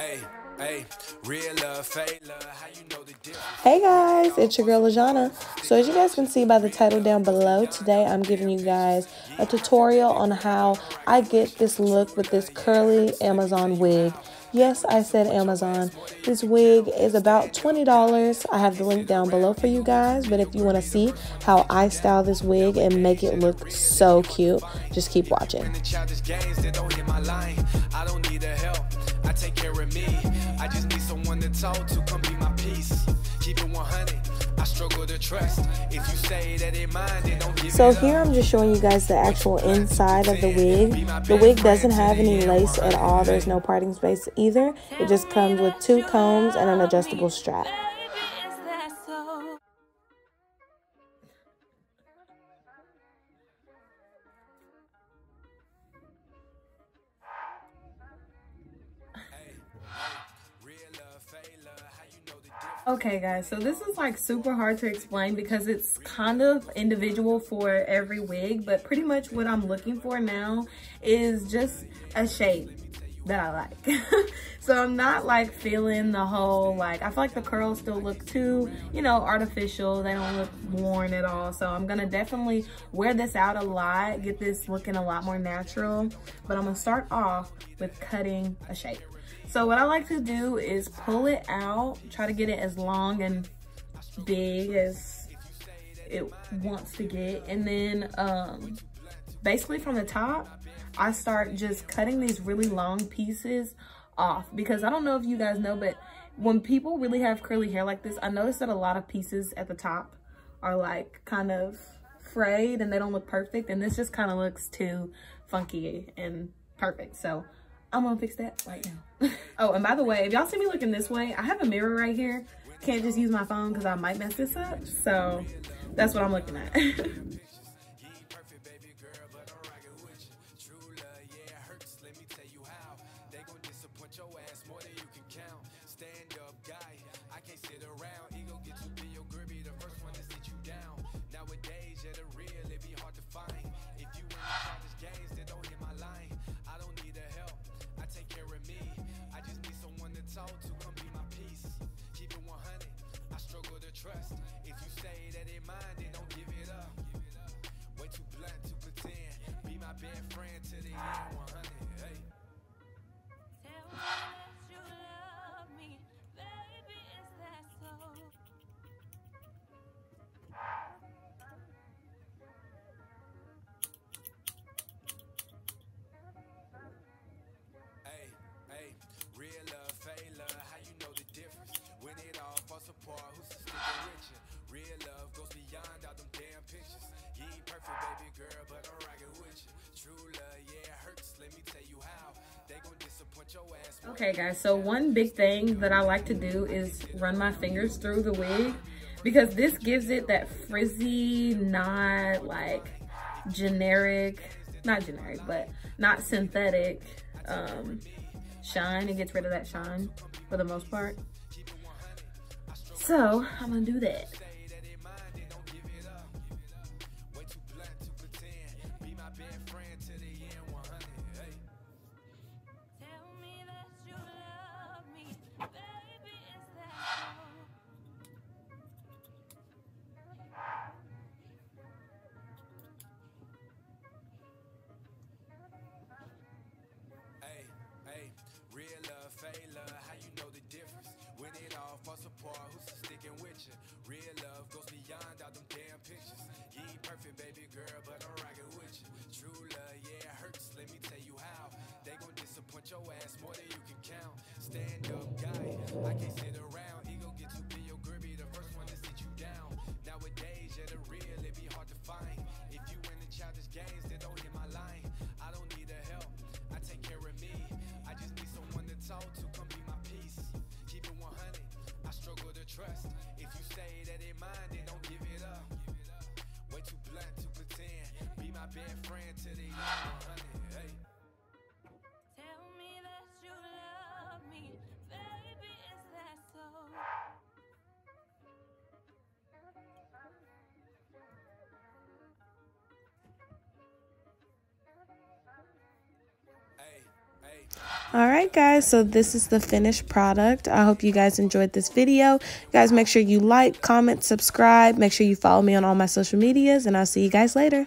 Hey, hey, real love, fake love, how you know the difference? Hey guys, it's your girl La'Jaunea. So as you guys can see by the title down below, today I'm giving you guys a tutorial on how I get this look with this curly Amazon wig. Yes, I said Amazon. This wig is about $20. I have the link down below for you guys, but if you want to see how I style this wig and make it look so cute, just keep watching. In the childish games that don't hit my line, I don't need the help. I take care of me. I just need someone to talk to. Come be my peace. Keep it 100. I struggle to trust. If you say that it mine, then don't give So here. I'm just showing you guys the actual inside of the wig. The wig doesn't have any lace at all. There's no parting space either. It just comes with two combs and an adjustable strap. Okay guys, so this is like super hard to explain because it's kind of individual for every wig, but pretty much what I'm looking for now is just a shape that I like. so I'm not like feeling the whole, like, I feel like the curls still look too, you know, artificial. They don't look worn at all. So I'm gonna definitely wear this out a lot, get this looking a lot more natural. But I'm gonna start off with cutting a shape. So what I like to do is pull it out, try to get it as long and big as it wants to get. And then um, basically from the top, I start just cutting these really long pieces off because I don't know if you guys know, but when people really have curly hair like this, I notice that a lot of pieces at the top are like kind of frayed and they don't look perfect. And this just kind of looks too funky and perfect. So I'm gonna fix that right now. oh, and by the way, if y'all see me looking this way, I have a mirror right here. Can't just use my phone because I might mess this up. So that's what I'm looking at. someone to. Come be my peace. Keep it 100. I struggle to trust. If you say that it mine, then don't give it up. Way too blunt to pretend. Be my best friend to the end. Okay guys, so one big thing that I like to do is run my fingers through the wig because this gives it that frizzy, not like generic, not generic, but not synthetic um, shine. It gets rid of that shine for the most part. So I'm gonna do that. Trust. If you say that it mine, All right, guys, so this is the finished product. I hope you guys enjoyed this video. Guys, make sure you like, comment, subscribe. Make sure you follow me on all my social medias, and I'll see you guys later.